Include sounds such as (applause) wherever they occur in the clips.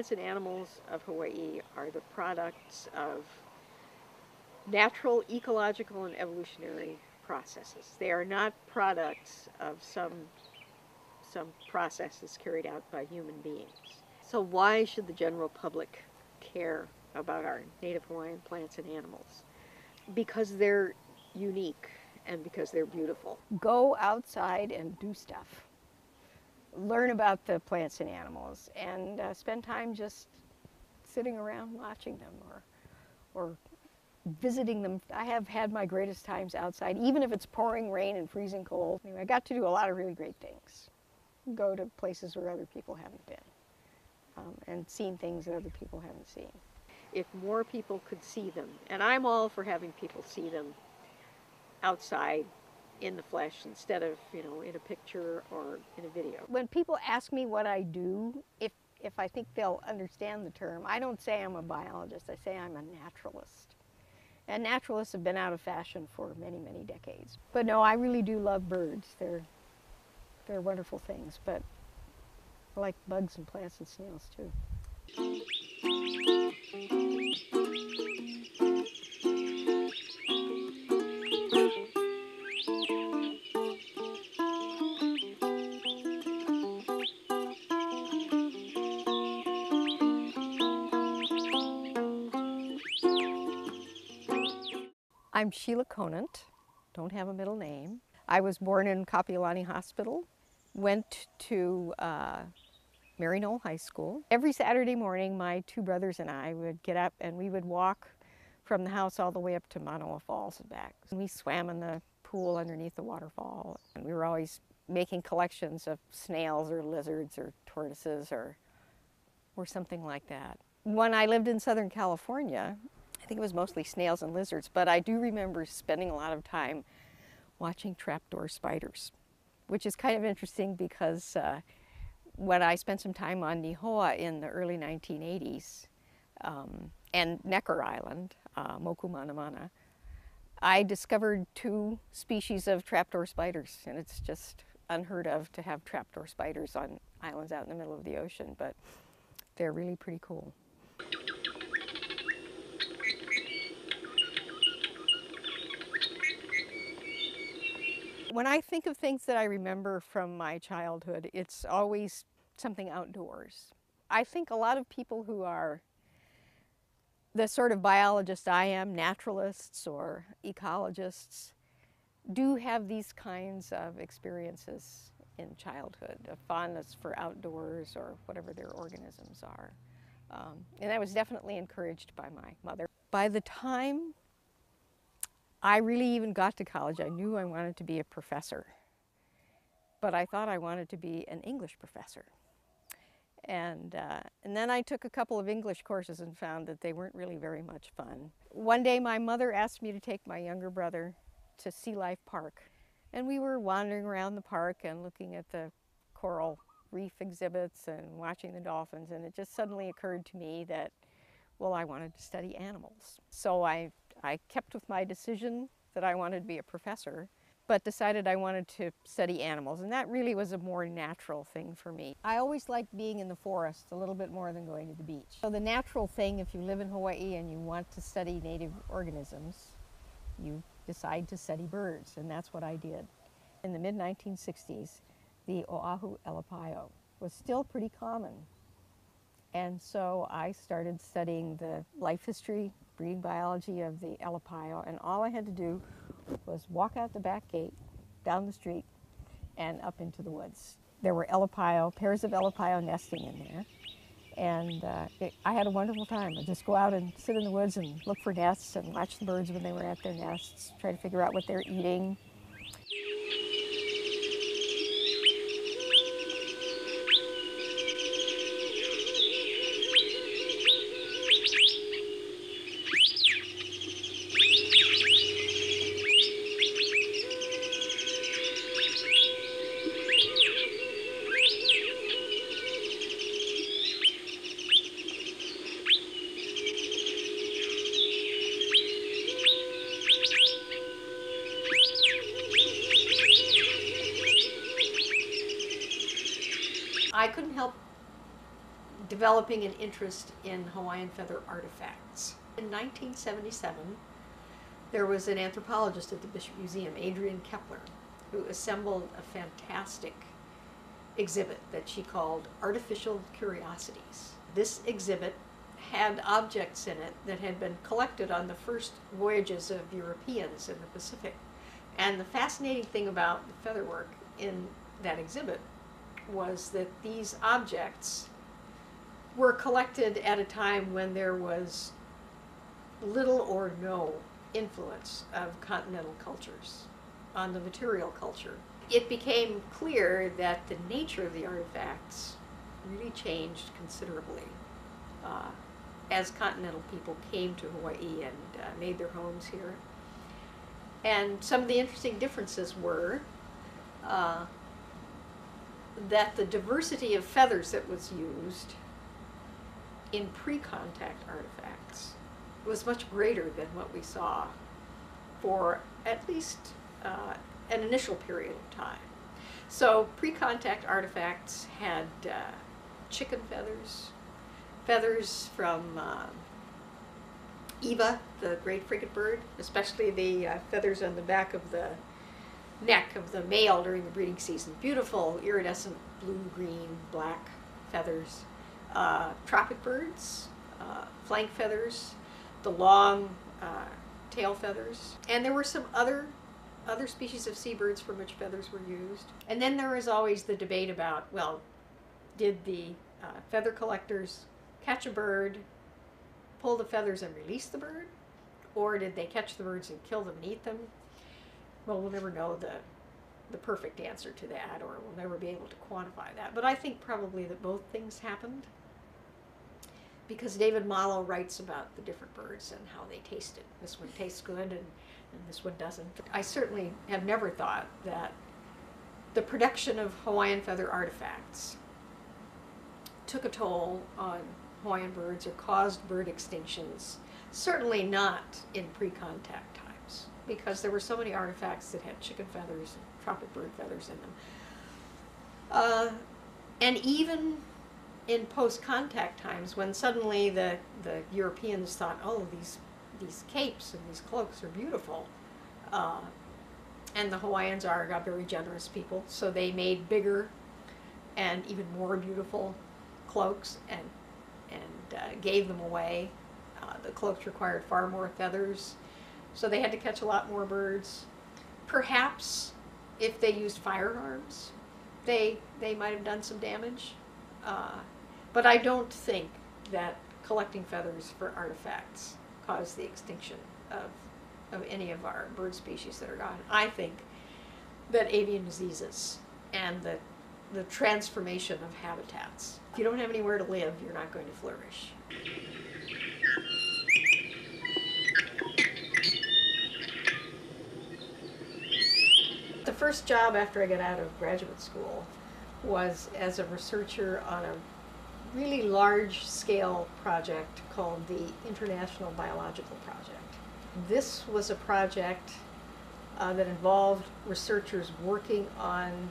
plants and animals of Hawaii are the products of natural, ecological, and evolutionary processes. They are not products of some, some processes carried out by human beings. So why should the general public care about our native Hawaiian plants and animals? Because they're unique and because they're beautiful. Go outside and do stuff. Learn about the plants and animals and uh, spend time just sitting around watching them or, or visiting them. I have had my greatest times outside, even if it's pouring rain and freezing cold. Anyway, I got to do a lot of really great things. Go to places where other people haven't been um, and seen things that other people haven't seen. If more people could see them, and I'm all for having people see them outside in the flesh instead of, you know, in a picture or in a video. When people ask me what I do, if, if I think they'll understand the term, I don't say I'm a biologist, I say I'm a naturalist. And naturalists have been out of fashion for many, many decades. But no, I really do love birds. They're, they're wonderful things, but I like bugs and plants and snails too. I'm Sheila Conant, don't have a middle name. I was born in Kapiolani Hospital, went to uh, Maryknoll High School. Every Saturday morning, my two brothers and I would get up and we would walk from the house all the way up to Manoa Falls and back. And we swam in the pool underneath the waterfall, and we were always making collections of snails or lizards or tortoises or, or something like that. When I lived in Southern California, think it was mostly snails and lizards, but I do remember spending a lot of time watching trapdoor spiders, which is kind of interesting because uh, when I spent some time on Nihoa in the early 1980s um, and Necker Island, uh, Mokumanamana, I discovered two species of trapdoor spiders, and it's just unheard of to have trapdoor spiders on islands out in the middle of the ocean, but they're really pretty cool. When I think of things that I remember from my childhood, it's always something outdoors. I think a lot of people who are the sort of biologists I am, naturalists or ecologists, do have these kinds of experiences in childhood, a fondness for outdoors or whatever their organisms are. Um, and I was definitely encouraged by my mother. By the time I really even got to college. I knew I wanted to be a professor, but I thought I wanted to be an English professor. And, uh, and then I took a couple of English courses and found that they weren't really very much fun. One day my mother asked me to take my younger brother to Sea Life Park. And we were wandering around the park and looking at the coral reef exhibits and watching the dolphins. And it just suddenly occurred to me that, well, I wanted to study animals. So I I kept with my decision that I wanted to be a professor, but decided I wanted to study animals, and that really was a more natural thing for me. I always liked being in the forest a little bit more than going to the beach. So the natural thing, if you live in Hawaii and you want to study native organisms, you decide to study birds, and that's what I did. In the mid-1960s, the Oahu Elepaio was still pretty common. And so I started studying the life history breeding biology of the Elepaio, and all I had to do was walk out the back gate, down the street, and up into the woods. There were Elepaio, pairs of Elepaio nesting in there, and uh, it, I had a wonderful time. I'd just go out and sit in the woods and look for nests and watch the birds when they were at their nests, try to figure out what they're eating, I couldn't help developing an interest in Hawaiian feather artifacts. In 1977, there was an anthropologist at the Bishop Museum, Adrienne Kaeppler, who assembled a fantastic exhibit that she called Artificial Curiosities. This exhibit had objects in it that had been collected on the first voyages of Europeans in the Pacific. And the fascinating thing about the featherwork in that exhibit was that these objects were collected at a time when there was little or no influence of continental cultures on the material culture. It became clear that the nature of the artifacts really changed considerably uh, as continental people came to Hawaii and uh, made their homes here. And some of the interesting differences were uh, that the diversity of feathers that was used in pre-contact artifacts was much greater than what we saw for at least uh, an initial period of time. So pre-contact artifacts had uh, chicken feathers, feathers from uh, Iwa, the great frigate bird, especially the uh, feathers on the back of the neck of the male during the breeding season. Beautiful iridescent blue, green, black feathers. Uh, tropic birds, uh, flank feathers, the long uh, tail feathers, and there were some other other species of seabirds for which feathers were used. And then there is always the debate about, well, did the uh, feather collectors catch a bird, pull the feathers and release the bird, or did they catch the birds and kill them and eat them? Well, we'll never know the the perfect answer to that, or we'll never be able to quantify that. But I think probably that both things happened because David Malo writes about the different birds and how they tasted. This one tastes good and, and this one doesn't. I certainly have never thought that the production of Hawaiian feather artifacts took a toll on Hawaiian birds or caused bird extinctions. Certainly not in pre-contact times, because there were so many artifacts that had chicken feathers and tropic bird feathers in them. Uh, and even in post-contact times, when suddenly the, the Europeans thought, oh, these, these capes and these cloaks are beautiful, uh, and the Hawaiians are got very generous people, so they made bigger and even more beautiful cloaks and and uh, gave them away. Uh, the cloaks required far more feathers, so they had to catch a lot more birds. Perhaps if they used firearms, they they might have done some damage. Uh, but I don't think that collecting feathers for artifacts caused the extinction of, of any of our bird species that are gone. I think that avian diseases and the, the transformation of habitats. If you don't have anywhere to live, you're not going to flourish. First job after I got out of graduate school was as a researcher on a really large scale project called the International Biological Project. This was a project uh, that involved researchers working on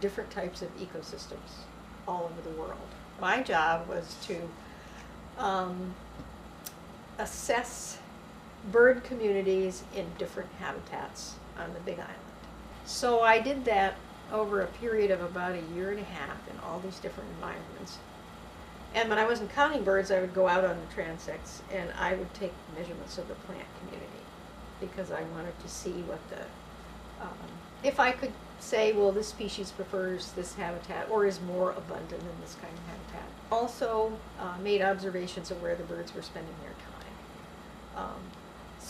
different types of ecosystems all over the world. My job was to um, assess bird communities in different habitats on the Big Island. So I did that over a period of about a year and a half in all these different environments. And when I wasn't counting birds, I would go out on the transects and I would take measurements of the plant community because I wanted to see what the, um, if I could say, well, this species prefers this habitat or is more abundant in this kind of habitat. Also uh, made observations of where the birds were spending their time. Um,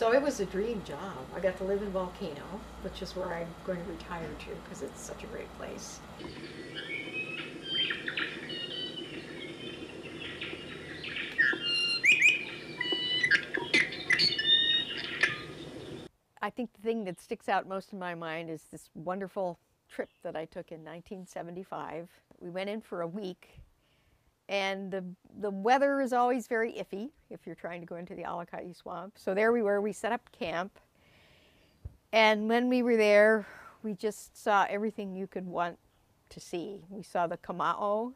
so it was a dream job. I got to live in Volcano, which is where I'm going to retire to because it's such a great place. I think the thing that sticks out most in my mind is this wonderful trip that I took in 1975. We went in for a week, and the, the weather is always very iffy if you're trying to go into the Alakai Swamp. So there we were, we set up camp, and when we were there, we just saw everything you could want to see. We saw the Kama'o,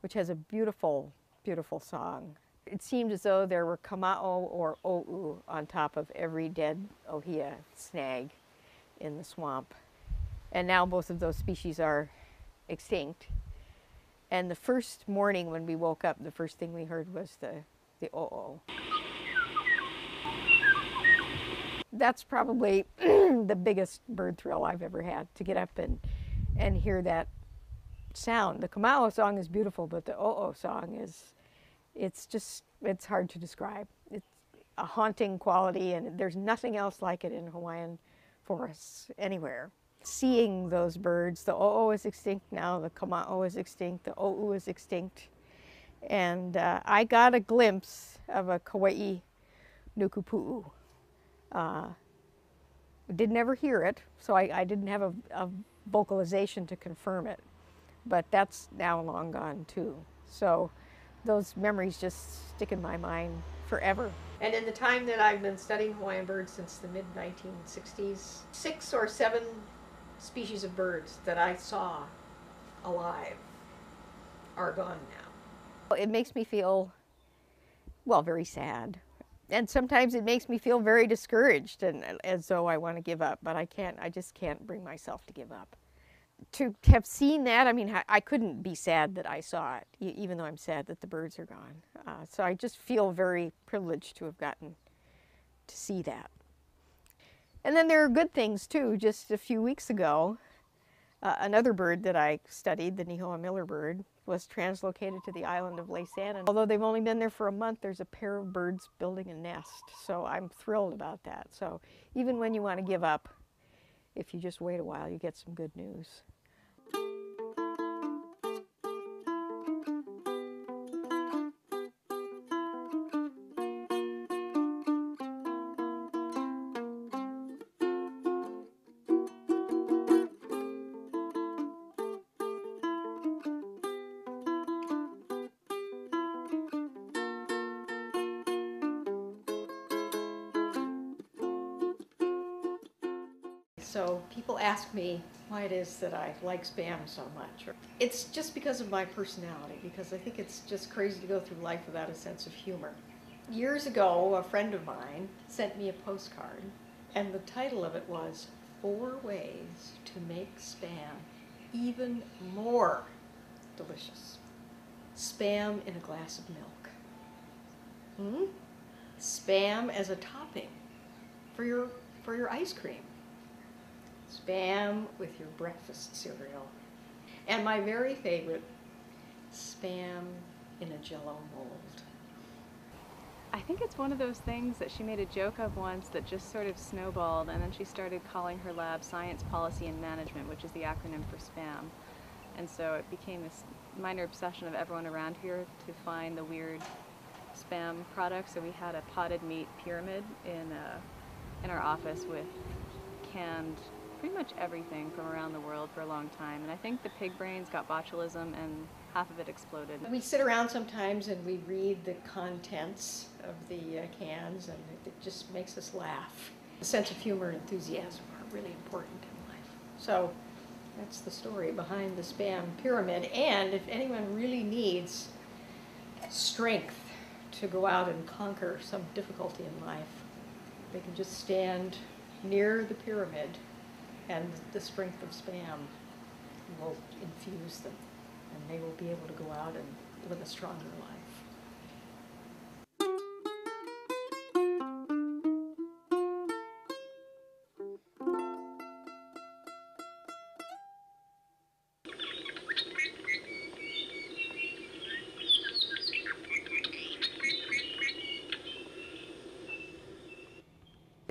which has a beautiful beautiful song. It seemed as though there were kama'o or o'u on top of every dead ohia snag in the swamp. And now both of those species are extinct. And the first morning when we woke up, the first thing we heard was the, the o'o. That's probably (clears throat) the biggest bird thrill I've ever had to get up and, and hear that sound. The Kama'o song is beautiful, but the o'o song is, it's just, it's hard to describe. It's a haunting quality, and there's nothing else like it in Hawaiian forests anywhere. Seeing those birds, the o'o is extinct now, the Kama'o is extinct, the o'u is extinct. And uh, I got a glimpse of a Kauai nukupu'u. Uh, didn't ever hear it, so I, I didn't have a, a vocalization to confirm it but that's now long gone too. So those memories just stick in my mind forever. And in the time that I've been studying Hawaiian birds since the mid 1960s, six or seven species of birds that I saw alive are gone now. It makes me feel, well, very sad. And sometimes it makes me feel very discouraged and as though I want to give up, but I can't, I just can't bring myself to give up to have seen that, I mean, I couldn't be sad that I saw it, even though I'm sad that the birds are gone. Uh, so I just feel very privileged to have gotten to see that. And then there are good things too. Just a few weeks ago, uh, another bird that I studied, the Nihoa miller bird, was translocated to the island of Laysan. And although they've only been there for a month, there's a pair of birds building a nest. So I'm thrilled about that. So even when you want to give up, if you just wait a while, you get some good news. So people ask me why it is that I like spam so much. It's just because of my personality, because I think it's just crazy to go through life without a sense of humor. Years ago, a friend of mine sent me a postcard, and the title of it was Four Ways to Make Spam Even More Delicious. Spam in a glass of milk. Hmm? Spam as a topping for your, for your ice cream spam with your breakfast cereal. And my very favorite, spam in a jello mold. I think it's one of those things that she made a joke of once that just sort of snowballed and then she started calling her lab Science Policy and Management, which is the acronym for SPAM. And so it became this minor obsession of everyone around here to find the weird spam products. So we had a potted meat pyramid in, uh, in our office with canned pretty much everything from around the world for a long time. And I think the pig brains got botulism and half of it exploded. We sit around sometimes and we read the contents of the uh, cans and it just makes us laugh. A sense of humor and enthusiasm are really important in life. So that's the story behind the spam pyramid. And if anyone really needs strength to go out and conquer some difficulty in life, they can just stand near the pyramid and the strength of spam will infuse them and they will be able to go out and live a stronger life.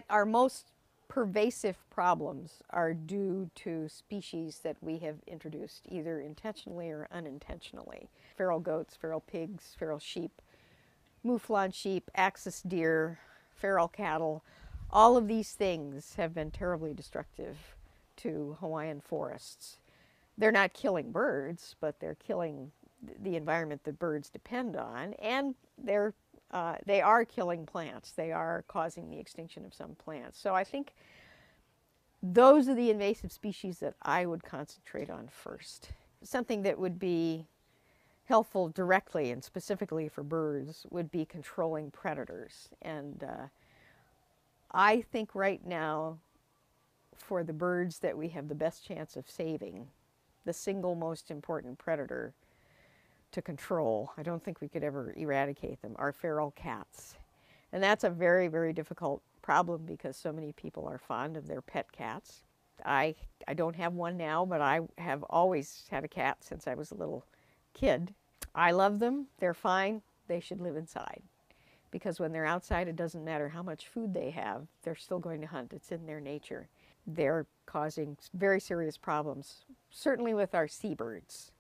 Our most pervasive problems are due to species that we have introduced either intentionally or unintentionally. Feral goats, feral pigs, feral sheep, mouflon sheep, axis deer, feral cattle, all of these things have been terribly destructive to Hawaiian forests. They're not killing birds, but they're killing the environment that birds depend on, and they're uh, they are killing plants. They are causing the extinction of some plants. So I think those are the invasive species that I would concentrate on first. Something that would be helpful directly and specifically for birds would be controlling predators. And uh, I think right now, for the birds that we have the best chance of saving, the single most important predator to control, I don't think we could ever eradicate them, are feral cats. And that's a very, very difficult problem because so many people are fond of their pet cats. I, I don't have one now, but I have always had a cat since I was a little kid. I love them. They're fine. They should live inside. Because when they're outside, it doesn't matter how much food they have, they're still going to hunt. It's in their nature. They're causing very serious problems, certainly with our seabirds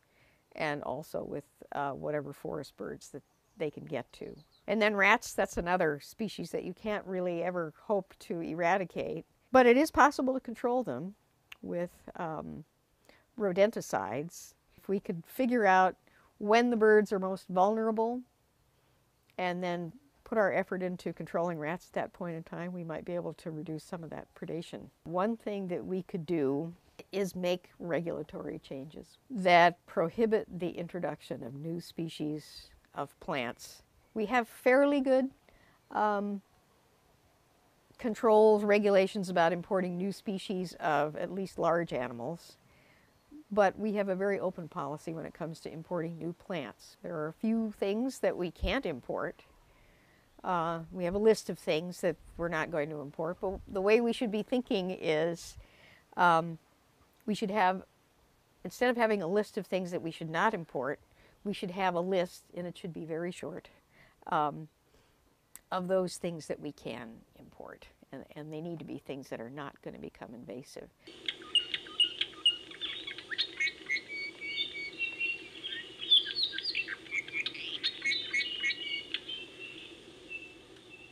and also with uh, whatever forest birds that they can get to. And then rats, that's another species that you can't really ever hope to eradicate, but it is possible to control them with um, rodenticides. If we could figure out when the birds are most vulnerable and then put our effort into controlling rats at that point in time, we might be able to reduce some of that predation. One thing that we could do is make regulatory changes that prohibit the introduction of new species of plants. We have fairly good um, controls, regulations about importing new species of at least large animals, but we have a very open policy when it comes to importing new plants. There are a few things that we can't import. Uh, we have a list of things that we're not going to import, but the way we should be thinking is um, we should have, instead of having a list of things that we should not import, we should have a list, and it should be very short, um, of those things that we can import. And, and they need to be things that are not going to become invasive.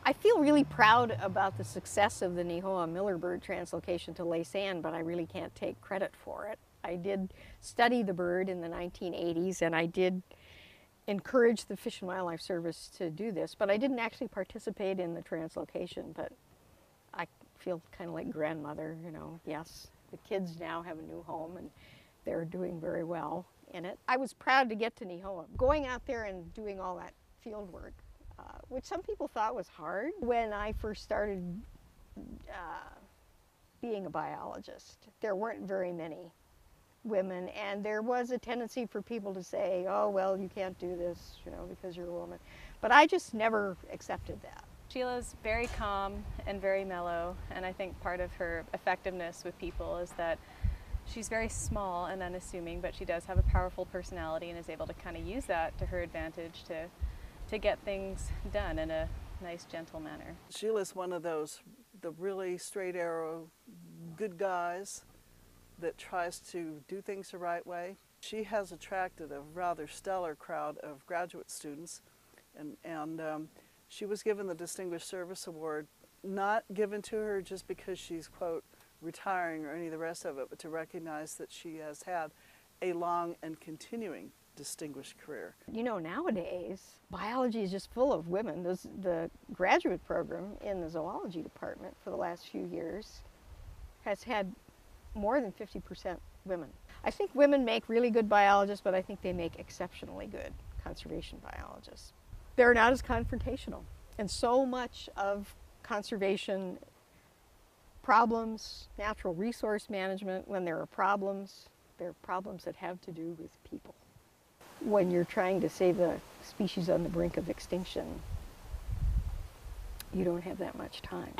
I feel really proud about the success of the Nihoa millerbird translocation to Laysan, but I really can't take credit for it. I did study the bird in the 1980s and I did encourage the Fish and Wildlife Service to do this, but I didn't actually participate in the translocation, but I feel kind of like grandmother, you know, yes, the kids now have a new home and they're doing very well in it. I was proud to get to Nihoa. Going out there and doing all that field work uh, which some people thought was hard when I first started uh, being a biologist. There weren't very many women, and there was a tendency for people to say, oh, well, you can't do this, you know, because you're a woman. But I just never accepted that. Sheila's very calm and very mellow, and I think part of her effectiveness with people is that she's very small and unassuming, but she does have a powerful personality and is able to kind of use that to her advantage to to get things done in a nice, gentle manner. Sheila's one of those, the really straight arrow, good guys that tries to do things the right way. She has attracted a rather stellar crowd of graduate students, and, and um, she was given the Distinguished Service Award, not given to her just because she's, quote, retiring or any of the rest of it, but to recognize that she has had a long and continuing distinguished career. You know, nowadays, biology is just full of women. There's the graduate program in the zoology department for the last few years has had more than 50% women. I think women make really good biologists, but I think they make exceptionally good conservation biologists. They're not as confrontational. And so much of conservation problems, natural resource management, when there are problems, they're problems that have to do with people when you're trying to save a species on the brink of extinction, you don't have that much time.